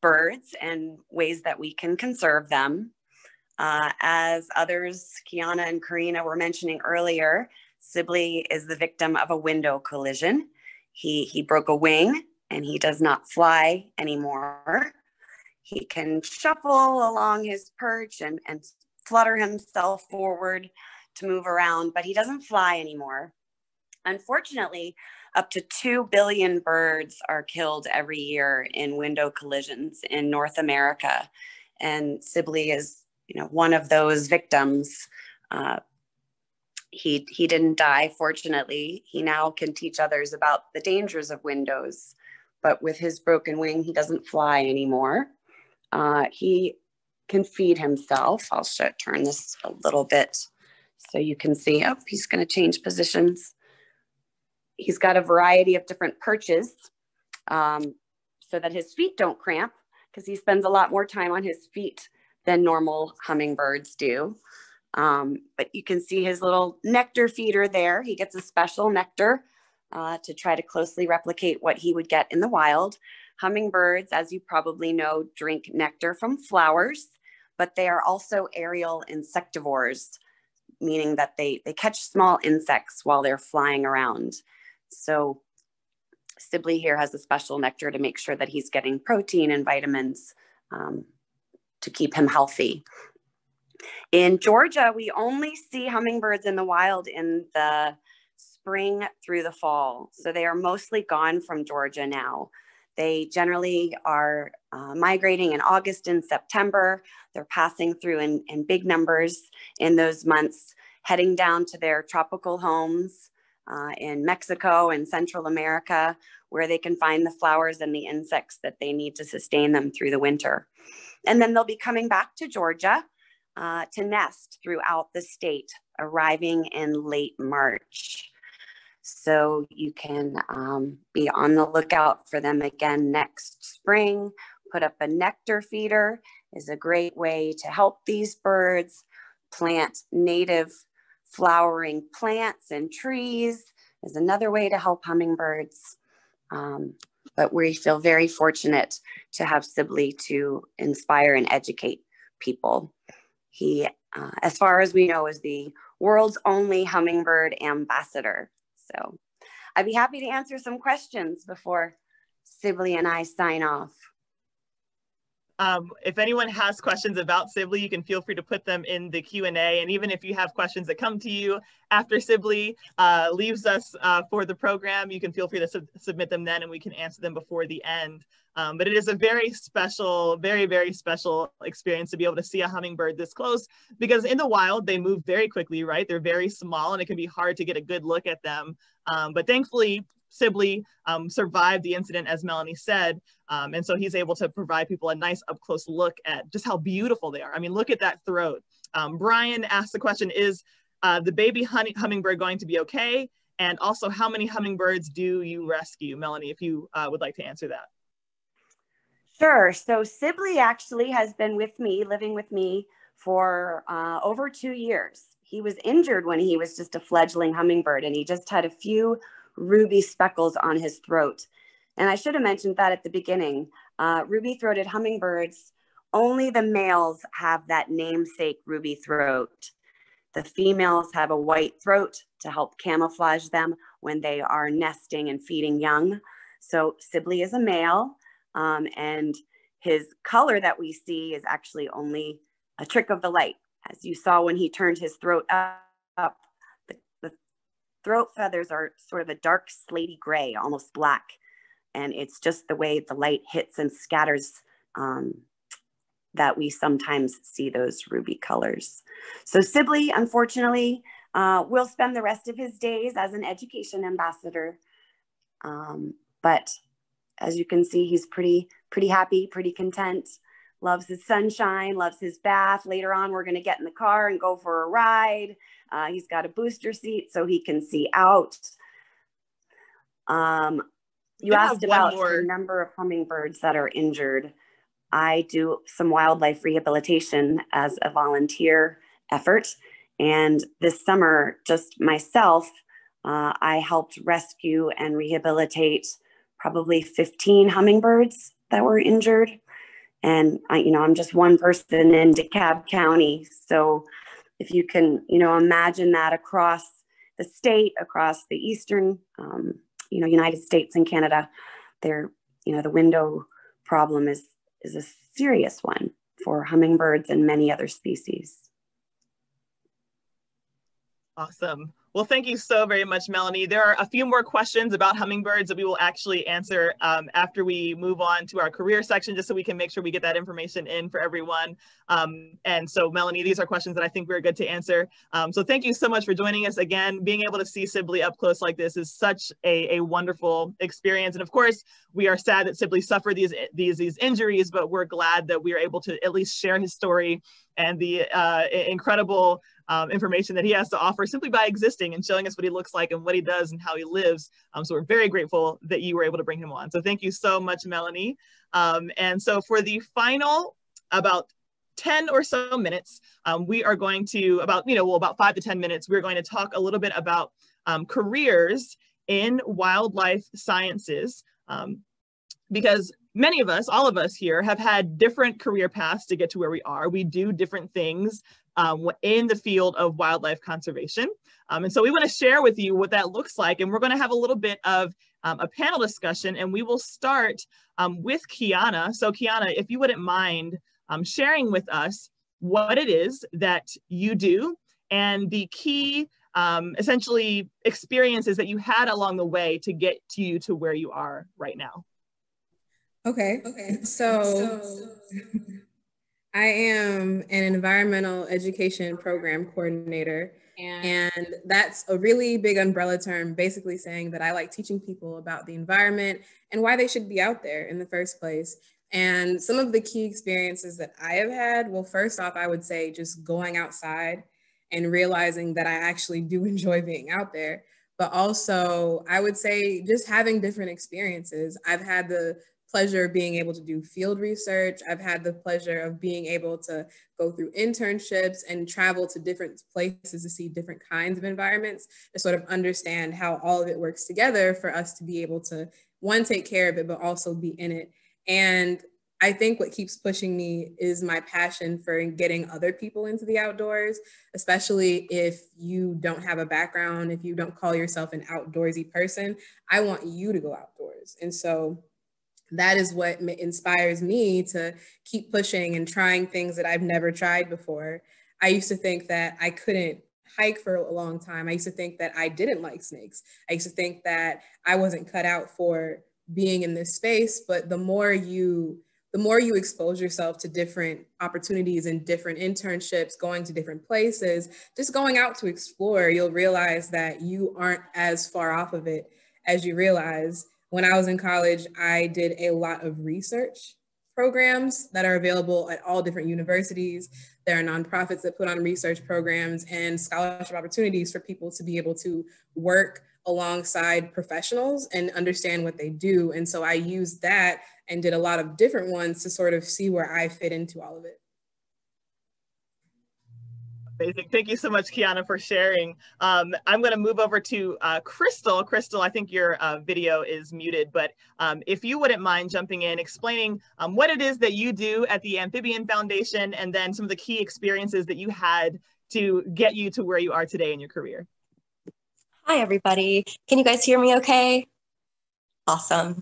birds and ways that we can conserve them. Uh, as others, Kiana and Karina were mentioning earlier, Sibley is the victim of a window collision. He, he broke a wing and he does not fly anymore. He can shuffle along his perch and, and flutter himself forward to move around, but he doesn't fly anymore. Unfortunately, up to 2 billion birds are killed every year in window collisions in North America. And Sibley is, you know, one of those victims. Uh, he, he didn't die, fortunately. He now can teach others about the dangers of windows. But with his broken wing, he doesn't fly anymore. Uh, he can feed himself. I'll show, turn this a little bit so you can see. Oh, he's going to change positions. He's got a variety of different perches um, so that his feet don't cramp because he spends a lot more time on his feet than normal hummingbirds do. Um, but you can see his little nectar feeder there. He gets a special nectar uh, to try to closely replicate what he would get in the wild. Hummingbirds, as you probably know, drink nectar from flowers, but they are also aerial insectivores, meaning that they, they catch small insects while they're flying around. So Sibley here has a special nectar to make sure that he's getting protein and vitamins um, to keep him healthy. In Georgia, we only see hummingbirds in the wild in the spring through the fall. So they are mostly gone from Georgia now. They generally are uh, migrating in August and September. They're passing through in, in big numbers in those months, heading down to their tropical homes uh, in Mexico and Central America, where they can find the flowers and the insects that they need to sustain them through the winter. And then they'll be coming back to Georgia uh, to nest throughout the state, arriving in late March. So you can um, be on the lookout for them again next spring. Put up a nectar feeder is a great way to help these birds plant native flowering plants and trees is another way to help hummingbirds. Um, but we feel very fortunate to have Sibley to inspire and educate people. He, uh, as far as we know, is the world's only hummingbird ambassador. So I'd be happy to answer some questions before Sibley and I sign off. Um, if anyone has questions about Sibley, you can feel free to put them in the Q&A. And even if you have questions that come to you after Sibley uh, leaves us uh, for the program, you can feel free to sub submit them then and we can answer them before the end. Um, but it is a very special, very, very special experience to be able to see a hummingbird this close because in the wild, they move very quickly, right? They're very small and it can be hard to get a good look at them. Um, but thankfully, Sibley um, survived the incident, as Melanie said. Um, and so he's able to provide people a nice up close look at just how beautiful they are. I mean, look at that throat. Um, Brian asked the question, is uh, the baby hummingbird going to be okay? And also, how many hummingbirds do you rescue? Melanie, if you uh, would like to answer that. Sure. So Sibley actually has been with me, living with me for uh, over two years. He was injured when he was just a fledgling hummingbird, and he just had a few ruby speckles on his throat. And I should have mentioned that at the beginning. Uh, ruby throated hummingbirds, only the males have that namesake ruby throat. The females have a white throat to help camouflage them when they are nesting and feeding young. So Sibley is a male, um, and his color that we see is actually only a trick of the light. As you saw when he turned his throat up, throat feathers are sort of a dark slaty gray, almost black. and it's just the way the light hits and scatters um, that we sometimes see those ruby colors. So Sibley, unfortunately, uh, will spend the rest of his days as an education ambassador. Um, but as you can see, he's pretty, pretty happy, pretty content, loves his sunshine, loves his bath. Later on, we're gonna get in the car and go for a ride. Uh, he's got a booster seat so he can see out. Um, you asked about the number of hummingbirds that are injured. I do some wildlife rehabilitation as a volunteer effort. And this summer, just myself, uh, I helped rescue and rehabilitate probably 15 hummingbirds that were injured. And I, you know, I'm just one person in DeKalb County. So if you can, you know, imagine that across the state, across the eastern, um, you know, United States and Canada, there, you know, the window problem is is a serious one for hummingbirds and many other species. Awesome. Well, thank you so very much, Melanie. There are a few more questions about hummingbirds that we will actually answer um, after we move on to our career section, just so we can make sure we get that information in for everyone. Um, and so, Melanie, these are questions that I think we're good to answer. Um, so thank you so much for joining us again. Being able to see Sibley up close like this is such a, a wonderful experience. And of course, we are sad that Sibley suffered these, these, these injuries, but we're glad that we are able to at least share his story and the uh, incredible um, information that he has to offer simply by existing and showing us what he looks like and what he does and how he lives. Um, so we're very grateful that you were able to bring him on. So thank you so much, Melanie. Um, and so for the final about 10 or so minutes, um, we are going to about, you know, well, about five to 10 minutes, we're going to talk a little bit about um, careers in wildlife sciences. Um, because many of us, all of us here, have had different career paths to get to where we are. We do different things um, in the field of wildlife conservation. Um, and so we want to share with you what that looks like. And we're going to have a little bit of um, a panel discussion and we will start um, with Kiana. So Kiana, if you wouldn't mind um, sharing with us what it is that you do and the key um, essentially experiences that you had along the way to get to you to where you are right now. Okay. Okay. So, so I am an environmental education program coordinator. And, that's a really big umbrella term, basically saying that I like teaching people about the environment and why they should be out there in the first place. And some of the key experiences that I have had, well, first off, I would say just going outside and realizing that I actually do enjoy being out there. But also, I would say just having different experiences. I've had the pleasure of being able to do field research. I've had the pleasure of being able to go through internships and travel to different places to see different kinds of environments to sort of understand how all of it works together for us to be able to, one, take care of it, but also be in it. And I think what keeps pushing me is my passion for getting other people into the outdoors, especially if you don't have a background, if you don't call yourself an outdoorsy person. I want you to go outdoors. And so that is what inspires me to keep pushing and trying things that I've never tried before. I used to think that I couldn't hike for a long time. I used to think that I didn't like snakes. I used to think that I wasn't cut out for being in this space, but the more you the more you expose yourself to different opportunities and different internships, going to different places, just going out to explore, you'll realize that you aren't as far off of it as you realize when I was in college, I did a lot of research programs that are available at all different universities. There are nonprofits that put on research programs and scholarship opportunities for people to be able to work alongside professionals and understand what they do. And so I used that and did a lot of different ones to sort of see where I fit into all of it. Amazing. Thank you so much, Kiana, for sharing. Um, I'm going to move over to uh, Crystal. Crystal, I think your uh, video is muted, but um, if you wouldn't mind jumping in, explaining um, what it is that you do at the Amphibian Foundation, and then some of the key experiences that you had to get you to where you are today in your career. Hi, everybody. Can you guys hear me okay? Awesome.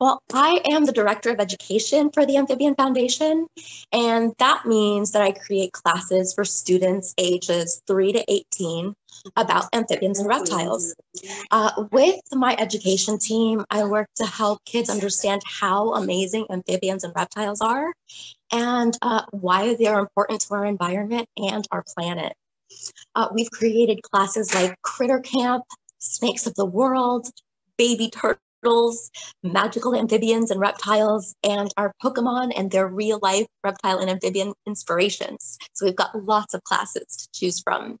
Well, I am the Director of Education for the Amphibian Foundation, and that means that I create classes for students ages 3 to 18 about amphibians and reptiles. Uh, with my education team, I work to help kids understand how amazing amphibians and reptiles are and uh, why they are important to our environment and our planet. Uh, we've created classes like Critter Camp, Snakes of the World, Baby Turtles, Magical Amphibians and Reptiles, and our Pokemon and their real life reptile and amphibian inspirations. So we've got lots of classes to choose from.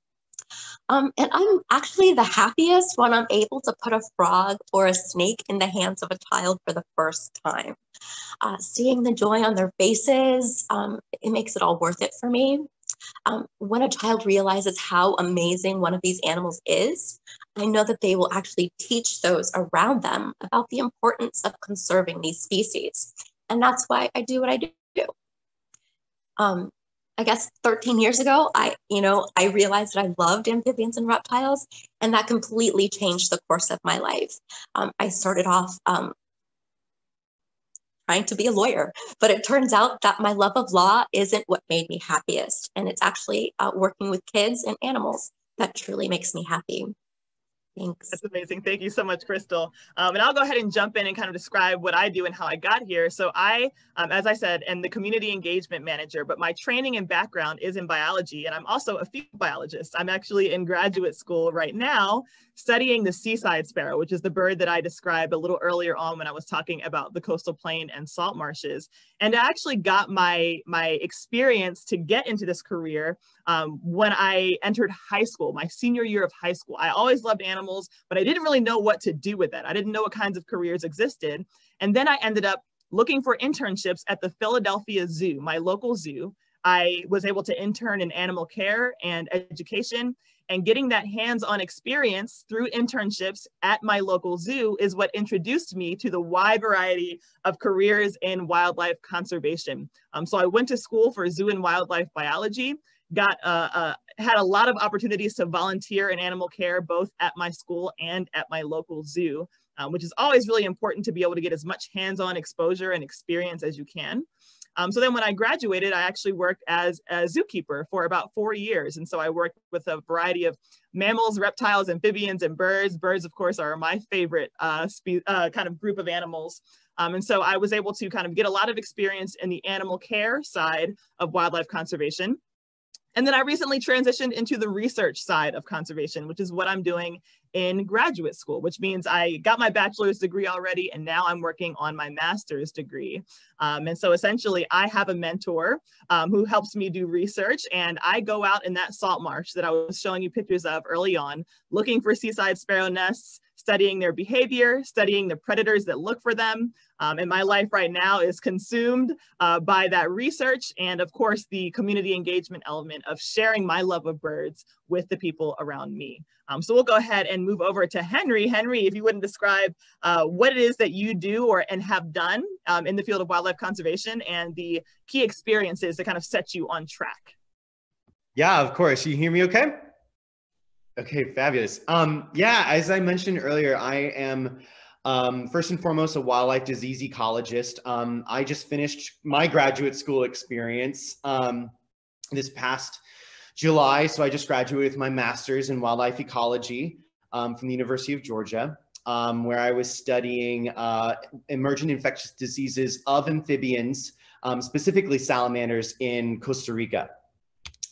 Um, and I'm actually the happiest when I'm able to put a frog or a snake in the hands of a child for the first time. Uh, seeing the joy on their faces, um, it makes it all worth it for me. Um, when a child realizes how amazing one of these animals is, I know that they will actually teach those around them about the importance of conserving these species. And that's why I do what I do. Um, I guess 13 years ago, I, you know, I realized that I loved amphibians and reptiles, and that completely changed the course of my life. Um, I started off um, trying to be a lawyer, but it turns out that my love of law isn't what made me happiest, and it's actually uh, working with kids and animals that truly makes me happy. Thanks. That's amazing. Thank you so much, Crystal. Um, and I'll go ahead and jump in and kind of describe what I do and how I got here. So I, um, as I said, am the community engagement manager, but my training and background is in biology, and I'm also a field biologist. I'm actually in graduate school right now studying the seaside sparrow, which is the bird that I described a little earlier on when I was talking about the coastal plain and salt marshes. And I actually got my, my experience to get into this career um, when I entered high school, my senior year of high school. I always loved animals, but I didn't really know what to do with it. I didn't know what kinds of careers existed. And then I ended up looking for internships at the Philadelphia Zoo, my local zoo. I was able to intern in animal care and education and getting that hands-on experience through internships at my local zoo is what introduced me to the wide variety of careers in wildlife conservation. Um, so I went to school for zoo and wildlife biology, got a, uh, had a lot of opportunities to volunteer in animal care, both at my school and at my local zoo, um, which is always really important to be able to get as much hands-on exposure and experience as you can. Um, so then when I graduated, I actually worked as a zookeeper for about four years. And so I worked with a variety of mammals, reptiles, amphibians, and birds. Birds, of course, are my favorite uh, uh, kind of group of animals. Um, and so I was able to kind of get a lot of experience in the animal care side of wildlife conservation. And then I recently transitioned into the research side of conservation, which is what I'm doing in graduate school, which means I got my bachelor's degree already, and now I'm working on my master's degree. Um, and so essentially, I have a mentor um, who helps me do research, and I go out in that salt marsh that I was showing you pictures of early on, looking for seaside sparrow nests, studying their behavior, studying the predators that look for them. Um, and my life right now is consumed uh, by that research and of course the community engagement element of sharing my love of birds with the people around me. Um, so we'll go ahead and move over to Henry. Henry, if you wouldn't describe uh, what it is that you do or and have done um, in the field of wildlife conservation and the key experiences that kind of set you on track. Yeah, of course. You hear me okay? Okay, fabulous. Um, yeah, as I mentioned earlier, I am um, first and foremost a wildlife disease ecologist. Um, I just finished my graduate school experience um, this past July. So I just graduated with my master's in wildlife ecology um, from the University of Georgia, um, where I was studying uh, emergent infectious diseases of amphibians, um, specifically salamanders in Costa Rica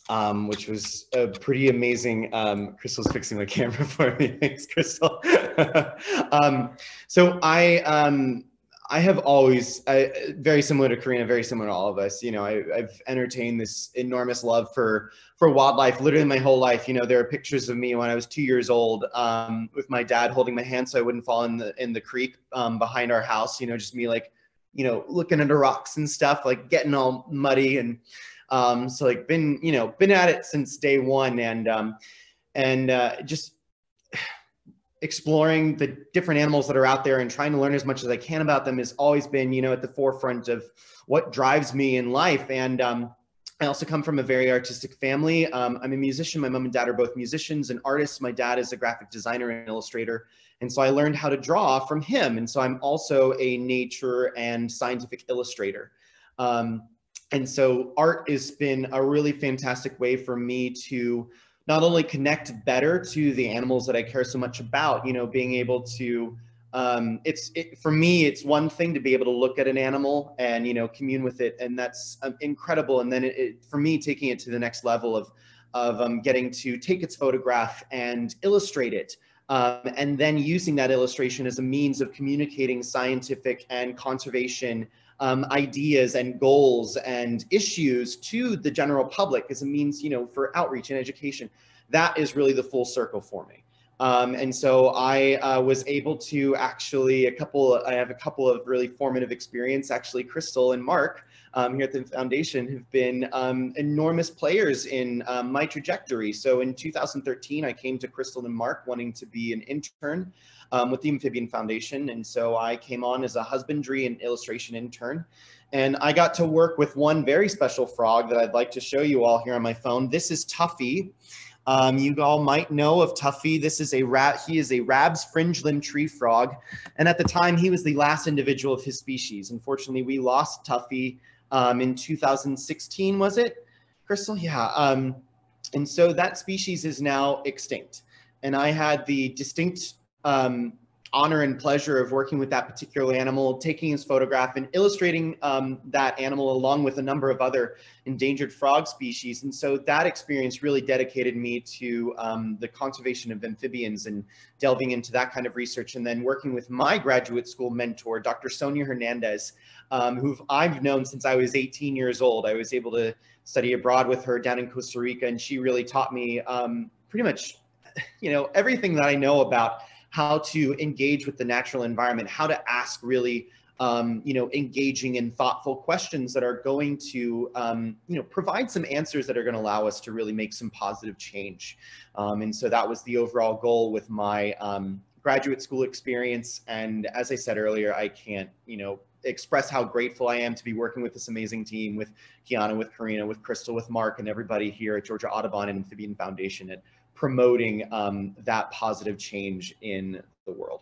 um, which was a pretty amazing. Um, Crystal's fixing my camera for me. Thanks, Crystal. um, so I, um, I have always, I, very similar to Karina, very similar to all of us. You know, I, have entertained this enormous love for for wildlife. Literally my whole life. You know, there are pictures of me when I was two years old um, with my dad holding my hand so I wouldn't fall in the in the creek um, behind our house. You know, just me like, you know, looking under rocks and stuff, like getting all muddy and um, so like been, you know, been at it since day one and, um, and uh, just exploring the different animals that are out there and trying to learn as much as I can about them has always been, you know, at the forefront of what drives me in life. And um, I also come from a very artistic family. Um, I'm a musician. My mom and dad are both musicians and artists. My dad is a graphic designer and illustrator. And so I learned how to draw from him. And so I'm also a nature and scientific illustrator. Um, and so art has been a really fantastic way for me to not only connect better to the animals that I care so much about, you know, being able to um, it's it, for me it's one thing to be able to look at an animal and you know commune with it and that's um, incredible. And then it, it, for me taking it to the next level of of um, getting to take its photograph and illustrate it um, and then using that illustration as a means of communicating scientific and conservation um, ideas and goals and issues to the general public as a means you know for outreach and education that is really the full circle for me um, and so I uh, was able to actually a couple, I have a couple of really formative experience. Actually, Crystal and Mark um, here at the foundation have been um, enormous players in um, my trajectory. So in 2013, I came to Crystal and Mark wanting to be an intern um, with the Amphibian Foundation. And so I came on as a husbandry and illustration intern. And I got to work with one very special frog that I'd like to show you all here on my phone. This is Tuffy. Um, you all might know of Tuffy. This is a rat. He is a Rabb's fringe limb tree frog. And at the time, he was the last individual of his species. Unfortunately, we lost Tuffy um, in 2016, was it? Crystal? Yeah. Um, and so that species is now extinct. And I had the distinct um, honor and pleasure of working with that particular animal, taking his photograph and illustrating um, that animal along with a number of other endangered frog species. And so that experience really dedicated me to um, the conservation of amphibians and delving into that kind of research. And then working with my graduate school mentor, Dr. Sonia Hernandez, um, who I've known since I was 18 years old. I was able to study abroad with her down in Costa Rica, and she really taught me um, pretty much, you know, everything that I know about how to engage with the natural environment, how to ask really, um, you know, engaging and thoughtful questions that are going to, um, you know, provide some answers that are going to allow us to really make some positive change. Um, and so that was the overall goal with my um, graduate school experience. And as I said earlier, I can't, you know, express how grateful I am to be working with this amazing team with Kiana, with Karina, with Crystal, with Mark, and everybody here at Georgia Audubon and Amphibian Foundation at promoting um, that positive change in the world.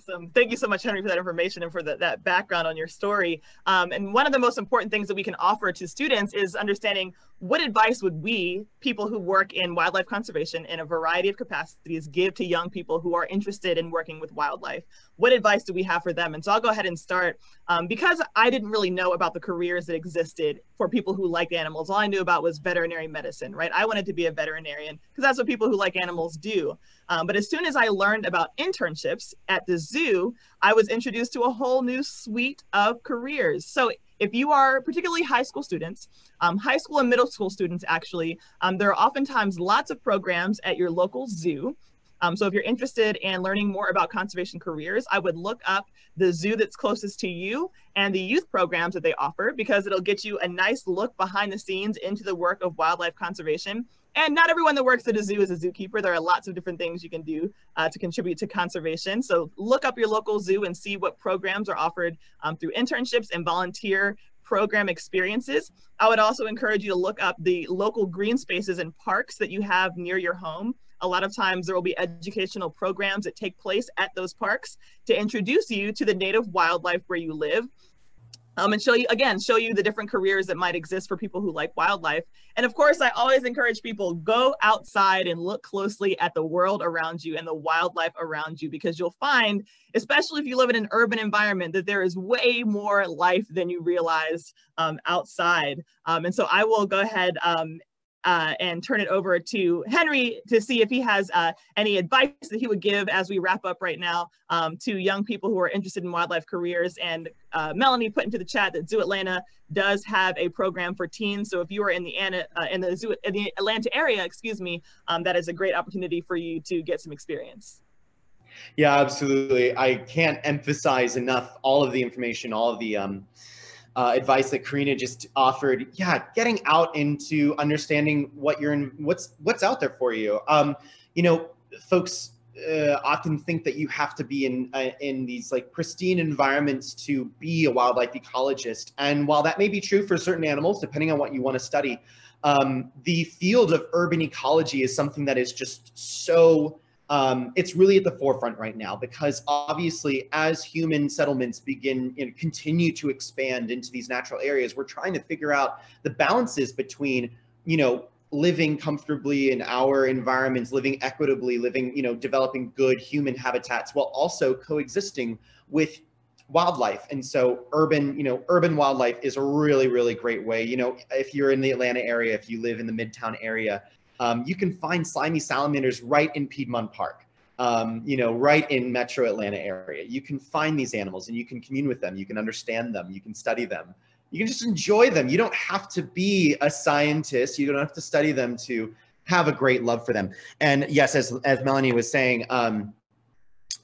Awesome. Thank you so much, Henry, for that information and for the, that background on your story. Um, and one of the most important things that we can offer to students is understanding what advice would we, people who work in wildlife conservation in a variety of capacities, give to young people who are interested in working with wildlife? What advice do we have for them? And so I'll go ahead and start. Um, because I didn't really know about the careers that existed for people who like animals, all I knew about was veterinary medicine, right? I wanted to be a veterinarian because that's what people who like animals do. Um, but as soon as I learned about internships at the zoo, I was introduced to a whole new suite of careers. So if you are particularly high school students, um, high school and middle school students actually, um, there are oftentimes lots of programs at your local zoo. Um, so if you're interested in learning more about conservation careers, I would look up the zoo that's closest to you and the youth programs that they offer because it'll get you a nice look behind the scenes into the work of wildlife conservation and not everyone that works at a zoo is a zookeeper. There are lots of different things you can do uh, to contribute to conservation. So look up your local zoo and see what programs are offered um, through internships and volunteer program experiences. I would also encourage you to look up the local green spaces and parks that you have near your home. A lot of times there will be educational programs that take place at those parks to introduce you to the native wildlife where you live um, and show you again show you the different careers that might exist for people who like wildlife. And of course i always encourage people go outside and look closely at the world around you and the wildlife around you because you'll find especially if you live in an urban environment that there is way more life than you realize um, outside. Um, and so i will go ahead um, uh, and turn it over to Henry to see if he has uh, any advice that he would give as we wrap up right now um, to young people who are interested in wildlife careers. And uh, Melanie put into the chat that Zoo Atlanta does have a program for teens. So if you are in the Anna, uh, in the Zoo in the Atlanta area, excuse me, um, that is a great opportunity for you to get some experience. Yeah, absolutely. I can't emphasize enough all of the information, all of the um, uh, advice that Karina just offered. Yeah, getting out into understanding what you're in, what's what's out there for you. Um, you know, folks, uh, often think that you have to be in uh, in these like pristine environments to be a wildlife ecologist. And while that may be true for certain animals, depending on what you want to study, um, the field of urban ecology is something that is just so um, it's really at the forefront right now because obviously as human settlements begin you know, continue to expand into these natural areas we're trying to figure out the balances between you know living comfortably in our environments living equitably living you know developing good human habitats while also coexisting with wildlife. And so urban you know urban wildlife is a really really great way. You know if you're in the atlanta area if you live in the midtown area um, you can find slimy salamanders right in piedmont park um, you know right in metro atlanta area you can find these animals and you can commune with them you can understand them you can study them you can just enjoy them. You don't have to be a scientist. You don't have to study them to have a great love for them. And yes, as, as Melanie was saying, um,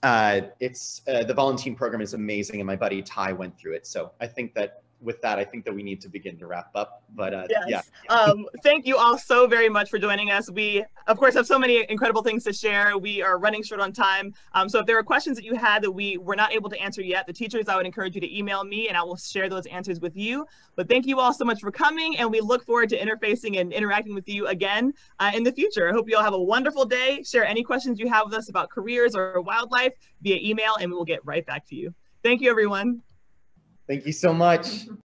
uh, it's uh, the volunteer program is amazing, and my buddy Ty went through it. So I think that with that, I think that we need to begin to wrap up. But uh, yes. yeah. Um, thank you all so very much for joining us. We, of course, have so many incredible things to share. We are running short on time. Um, so if there are questions that you had that we were not able to answer yet, the teachers, I would encourage you to email me and I will share those answers with you. But thank you all so much for coming and we look forward to interfacing and interacting with you again uh, in the future. I hope you all have a wonderful day. Share any questions you have with us about careers or wildlife via email and we will get right back to you. Thank you, everyone. Thank you so much. Mm-hmm.